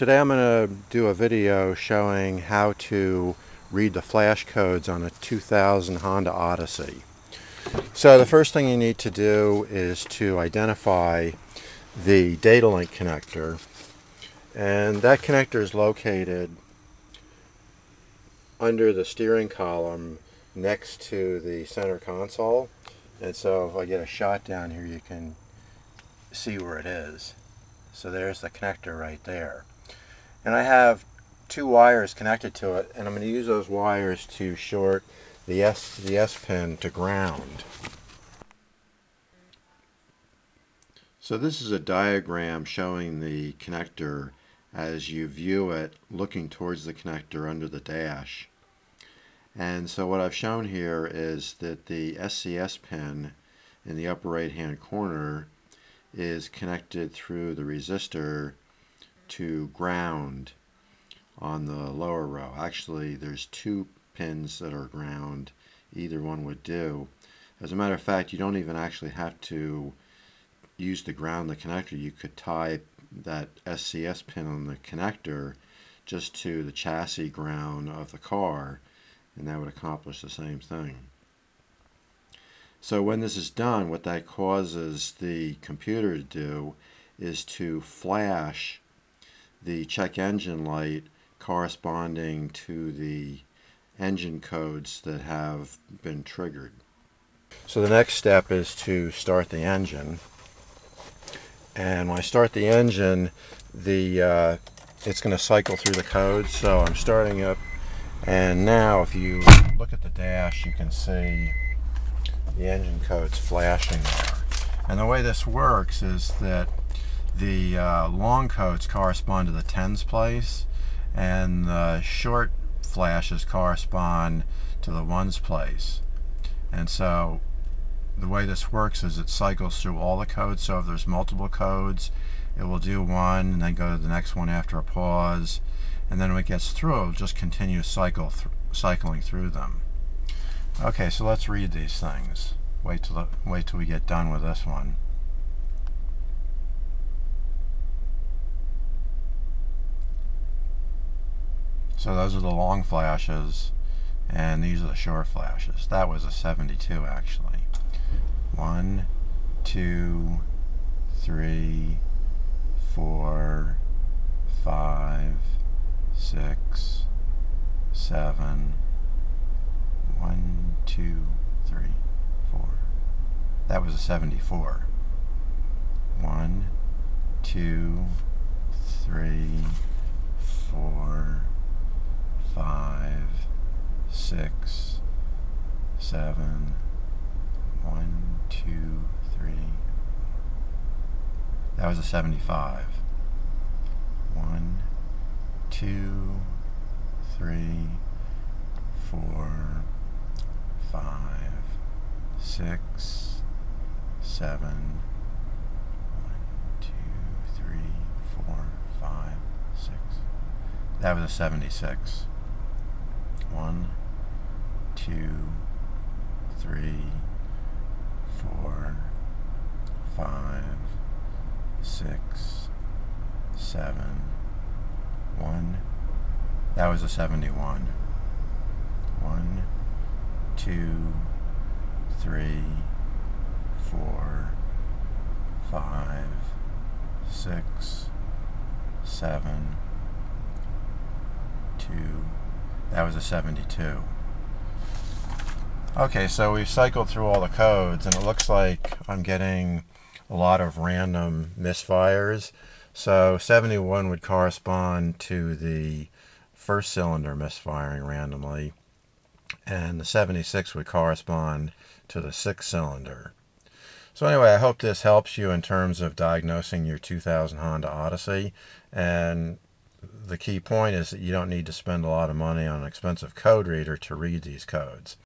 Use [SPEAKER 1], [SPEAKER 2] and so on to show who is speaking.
[SPEAKER 1] Today I'm going to do a video showing how to read the flash codes on a 2000 Honda Odyssey. So the first thing you need to do is to identify the data link connector and that connector is located under the steering column next to the center console and so if I get a shot down here you can see where it is. So there's the connector right there. And I have two wires connected to it, and I'm going to use those wires to short the S, the S pin to ground. So this is a diagram showing the connector as you view it looking towards the connector under the dash. And so what I've shown here is that the SCS pin in the upper right hand corner is connected through the resistor to ground on the lower row. Actually, there's two pins that are ground. Either one would do. As a matter of fact, you don't even actually have to use the ground the connector. You could tie that SCS pin on the connector just to the chassis ground of the car and that would accomplish the same thing. So when this is done, what that causes the computer to do is to flash the check engine light corresponding to the engine codes that have been triggered. So the next step is to start the engine. And when I start the engine, the uh, it's going to cycle through the codes. So I'm starting up. And now if you look at the dash, you can see the engine codes flashing there. And the way this works is that the uh, long codes correspond to the tens place and the short flashes correspond to the ones place. And so the way this works is it cycles through all the codes. So if there's multiple codes, it will do one and then go to the next one after a pause. And then when it gets through, it'll just continue cycle th cycling through them. Okay, so let's read these things. Wait till, the, wait till we get done with this one. So those are the long flashes, and these are the short flashes. That was a 72 actually. One, two, three, four, five, six, seven, one, two, three, four. That was a 74. One, two, three, four, five, six, seven, one, two, three. That was a 75. One, two, three, four, five, six, seven, one, two, three, four, five, six. That was a 76. One, two, three, four, five, six, seven, one. That was a 71. One, two, three, four, five, six, seven, two, that was a 72. Okay, so we've cycled through all the codes and it looks like I'm getting a lot of random misfires. So 71 would correspond to the first cylinder misfiring randomly and the 76 would correspond to the sixth cylinder. So anyway, I hope this helps you in terms of diagnosing your 2000 Honda Odyssey and the key point is that you don't need to spend a lot of money on an expensive code reader to read these codes.